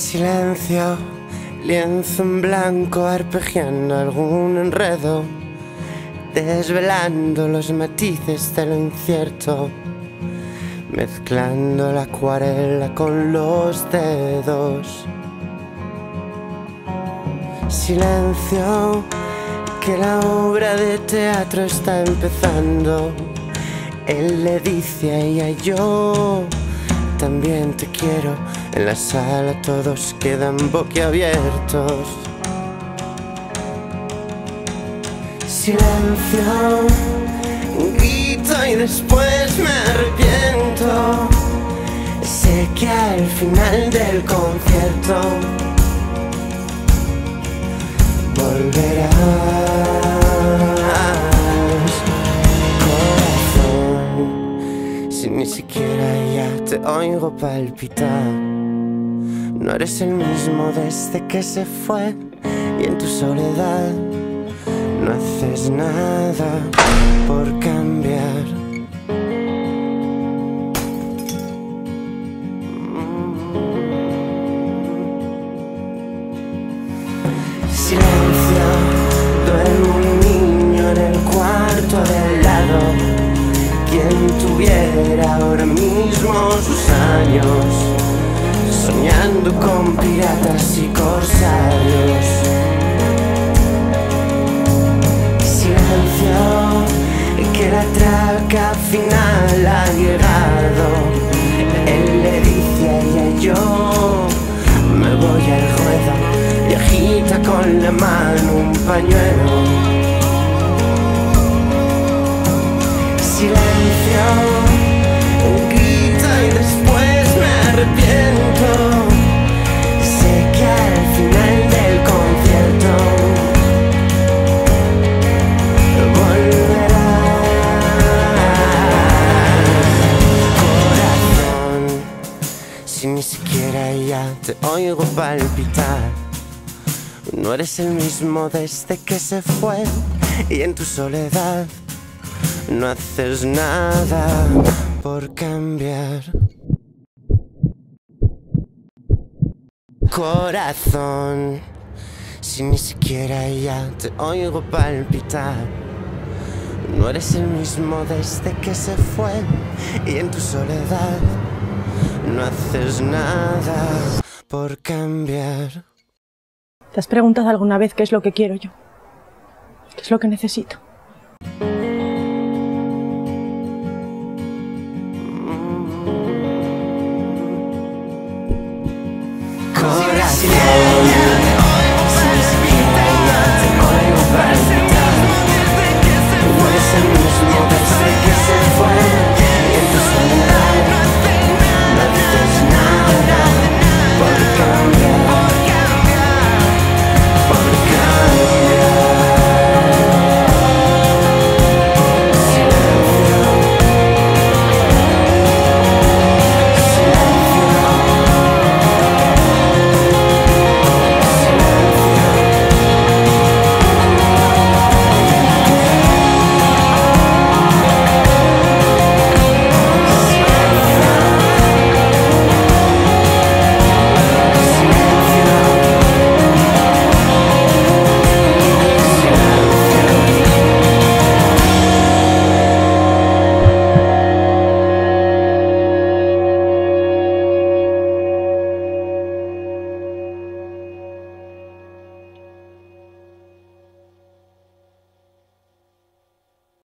Silencio, lienzo en blanco arpegiando algún enredo, desvelando los matices de lo incierto, mezclando la acuarela con los dedos. Silencio, que la obra de teatro está empezando. Él le dice a ella yo también te quiero. En la sala todos quedan boquiabiertos. Silencio, grito y después me arrepiento. Sé que al final del concierto volverás. Ni siquiera ya te oigo palpitar. No eres el mismo desde que se fue y en tu soledad no haces nada por cambiar. Tuviera ahora mismo sus años, soñando con piratas y corsarios. Silencio, que la traca final ha llegado. Él le dice a ella yo me voy al ruedo y agita con la mano un pañuelo. Silencio, te oigo palpitar. No eres el mismo desde que se fue y en tu soledad no haces nada por cambiar. Corazón, si ni siquiera ya te oigo palpitar. No eres el mismo desde que se fue y en tu soledad no haces nada por cambiar. ¿Te has preguntado alguna vez qué es lo que quiero yo? ¿Qué es lo que necesito? Corazón.